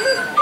Woo!